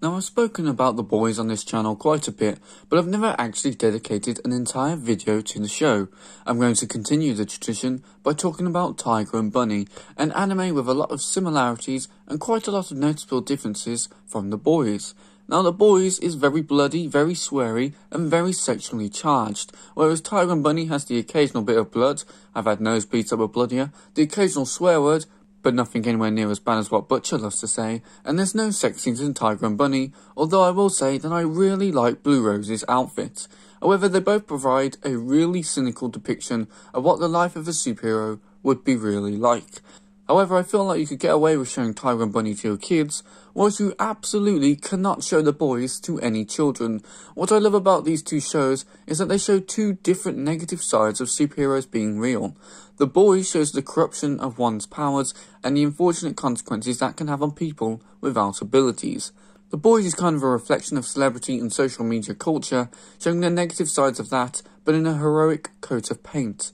Now I've spoken about the boys on this channel quite a bit, but I've never actually dedicated an entire video to the show. I'm going to continue the tradition by talking about Tiger and Bunny, an anime with a lot of similarities and quite a lot of noticeable differences from the boys. Now the boys is very bloody, very sweary, and very sexually charged, whereas Tiger and Bunny has the occasional bit of blood, I've had nosebleeds that were bloodier, the occasional swear word, but nothing anywhere near as bad as what Butcher loves to say, and there's no sex scenes in Tiger and Bunny, although I will say that I really like Blue Rose's outfit. However, they both provide a really cynical depiction of what the life of a superhero would be really like. However, I feel like you could get away with showing Tiger and Bunny to your kids, whilst you absolutely cannot show the boys to any children. What I love about these two shows is that they show two different negative sides of superheroes being real. The boys shows the corruption of one's powers and the unfortunate consequences that can have on people without abilities. The Boys is kind of a reflection of celebrity and social media culture, showing the negative sides of that, but in a heroic coat of paint.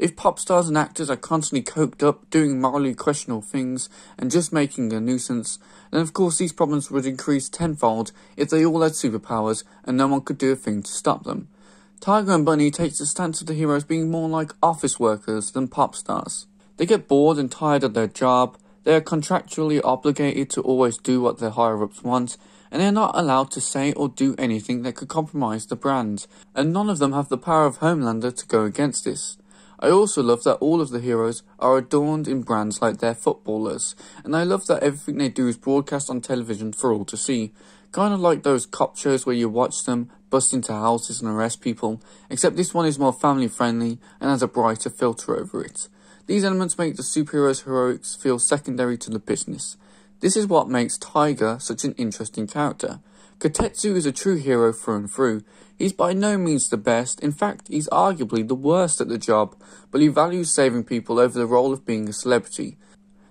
If pop stars and actors are constantly coked up, doing morally questionable things, and just making a nuisance, then of course these problems would increase tenfold if they all had superpowers and no one could do a thing to stop them. Tiger and Bunny takes the stance of the heroes being more like office workers than pop stars. They get bored and tired of their job, they are contractually obligated to always do what their higher ups want, and they are not allowed to say or do anything that could compromise the brand, and none of them have the power of Homelander to go against this. I also love that all of the heroes are adorned in brands like they're footballers, and I love that everything they do is broadcast on television for all to see. Kind of like those cop shows where you watch them bust into houses and arrest people, except this one is more family friendly and has a brighter filter over it. These elements make the superheroes' heroics feel secondary to the business. This is what makes Tiger such an interesting character. Kotetsu is a true hero through and through. He's by no means the best, in fact, he's arguably the worst at the job, but he values saving people over the role of being a celebrity.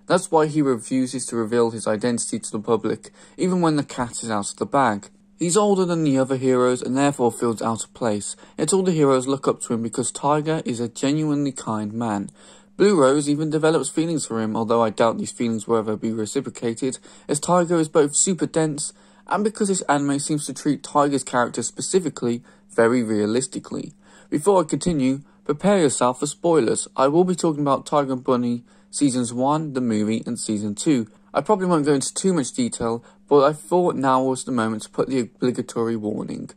That's why he refuses to reveal his identity to the public, even when the cat is out of the bag. He's older than the other heroes and therefore feels out of place, yet all the heroes look up to him because Tiger is a genuinely kind man. Blue Rose even develops feelings for him, although I doubt these feelings will ever be reciprocated, as Tiger is both super dense and because this anime seems to treat Tiger's character specifically very realistically. Before I continue, prepare yourself for spoilers. I will be talking about Tiger and Bunny Seasons 1, the movie, and Season 2. I probably won't go into too much detail, but I thought now was the moment to put the obligatory warning.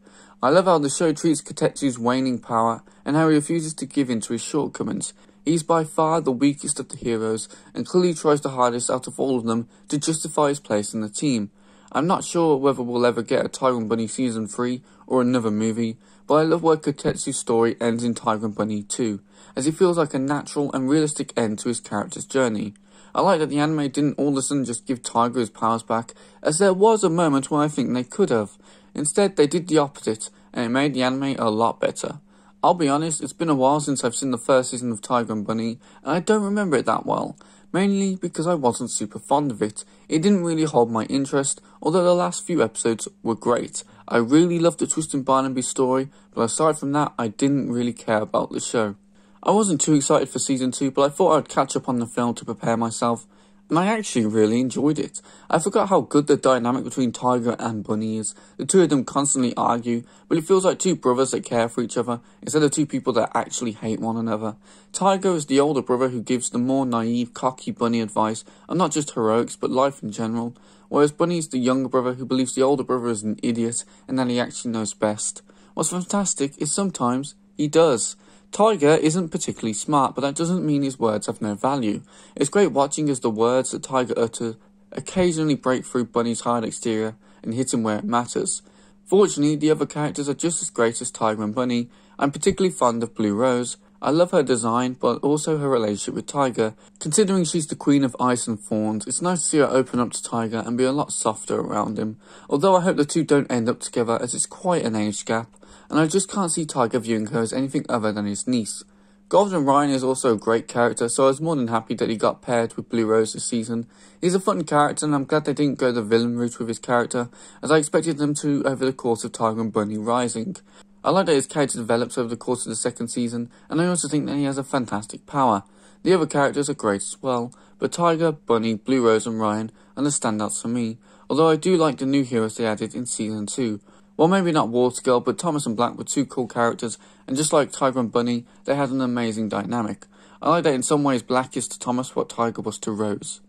I love how the show treats Kotetsu's waning power and how he refuses to give in to his shortcomings. He's by far the weakest of the heroes and clearly tries the hardest out of all of them to justify his place in the team. I'm not sure whether we'll ever get a Tiger Bunny Season 3 or another movie, but I love where Kotetsu's story ends in Tiger Bunny 2, as it feels like a natural and realistic end to his character's journey. I like that the anime didn't all of a sudden just give Tiger his powers back, as there was a moment when I think they could have. Instead, they did the opposite, and it made the anime a lot better. I'll be honest, it's been a while since I've seen the first season of Tiger and Bunny, and I don't remember it that well mainly because I wasn't super fond of it. It didn't really hold my interest, although the last few episodes were great. I really loved the Twisted Barnaby story, but aside from that, I didn't really care about the show. I wasn't too excited for season 2, but I thought I'd catch up on the film to prepare myself and I actually really enjoyed it. I forgot how good the dynamic between Tiger and Bunny is. The two of them constantly argue, but it feels like two brothers that care for each other, instead of two people that actually hate one another. Tiger is the older brother who gives the more naive, cocky Bunny advice on not just heroics, but life in general, whereas Bunny is the younger brother who believes the older brother is an idiot and that he actually knows best. What's fantastic is sometimes he does. Tiger isn't particularly smart, but that doesn't mean his words have no value. It's great watching as the words that Tiger utters occasionally break through Bunny's hard exterior and hit him where it matters. Fortunately, the other characters are just as great as Tiger and Bunny. I'm particularly fond of Blue Rose. I love her design, but also her relationship with Tiger. Considering she's the queen of ice and thorns, it's nice to see her open up to Tiger and be a lot softer around him. Although I hope the two don't end up together as it's quite an age gap and I just can't see Tiger viewing her as anything other than his niece. Golden Ryan is also a great character, so I was more than happy that he got paired with Blue Rose this season. He's a fun character, and I'm glad they didn't go the villain route with his character, as I expected them to over the course of Tiger and Bunny Rising. I like that his character develops over the course of the second season, and I also think that he has a fantastic power. The other characters are great as well, but Tiger, Bunny, Blue Rose, and Ryan are the standouts for me. although I do like the new heroes they added in Season 2. Well, maybe not Water Girl, but Thomas and Black were two cool characters, and just like Tiger and Bunny, they had an amazing dynamic. I like that in some ways Black is to Thomas what Tiger was to Rose.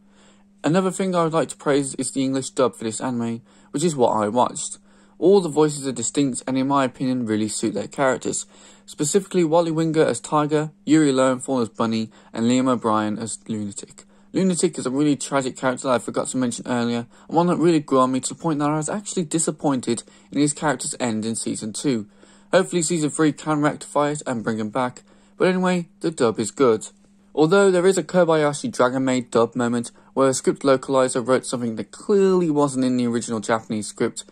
Another thing I would like to praise is the English dub for this anime, which is what I watched. All the voices are distinct and in my opinion really suit their characters. Specifically Wally Wingert as Tiger, Yuri Lowenthal as Bunny, and Liam O'Brien as Lunatic. Lunatic is a really tragic character that I forgot to mention earlier, and one that really grew on me to the point that I was actually disappointed in his character's end in Season 2. Hopefully Season 3 can rectify it and bring him back, but anyway, the dub is good. Although there is a Kobayashi Dragon Maid dub moment where a script localizer wrote something that clearly wasn't in the original Japanese script,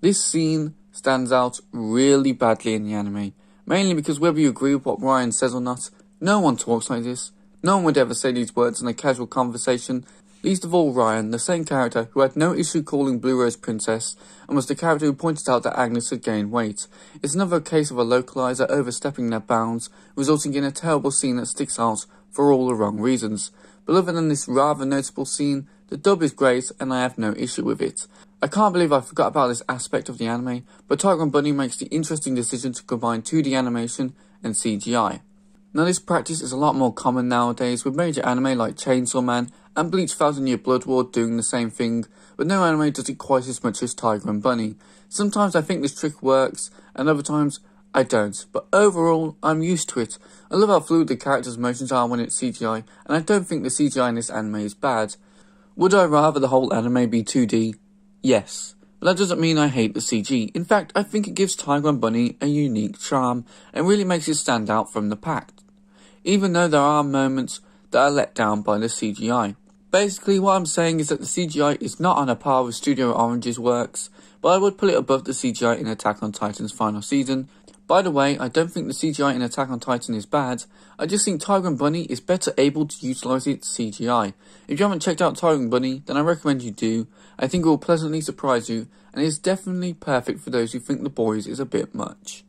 This scene stands out really badly in the anime, mainly because whether you agree with what Ryan says or not, no one talks like this. No one would ever say these words in a casual conversation, least of all Ryan, the same character who had no issue calling Blue Rose Princess, and was the character who pointed out that Agnes had gained weight. It's another case of a localizer overstepping their bounds, resulting in a terrible scene that sticks out for all the wrong reasons. But other than this rather notable scene, the dub is great and I have no issue with it. I can't believe I forgot about this aspect of the anime, but Tiger Bunny makes the interesting decision to combine 2D animation and CGI. Now this practice is a lot more common nowadays with major anime like Chainsaw Man and Bleach Thousand Year Blood War doing the same thing, but no anime does it quite as much as Tiger and Bunny. Sometimes I think this trick works, and other times I don't, but overall, I'm used to it. I love how fluid the characters' motions are when it's CGI, and I don't think the CGI in this anime is bad. Would I rather the whole anime be 2D? Yes, but that doesn't mean I hate the CG. In fact, I think it gives Tiger Bunny a unique charm and really makes it stand out from the pack. Even though there are moments that are let down by the CGI. Basically, what I'm saying is that the CGI is not on a par with Studio Orange's works, but I would put it above the CGI in Attack on Titan's final season. By the way, I don't think the CGI in Attack on Titan is bad, I just think Tiger and Bunny is better able to utilise its CGI. If you haven't checked out Tiger and Bunny, then I recommend you do. I think it will pleasantly surprise you, and it is definitely perfect for those who think the boys is a bit much.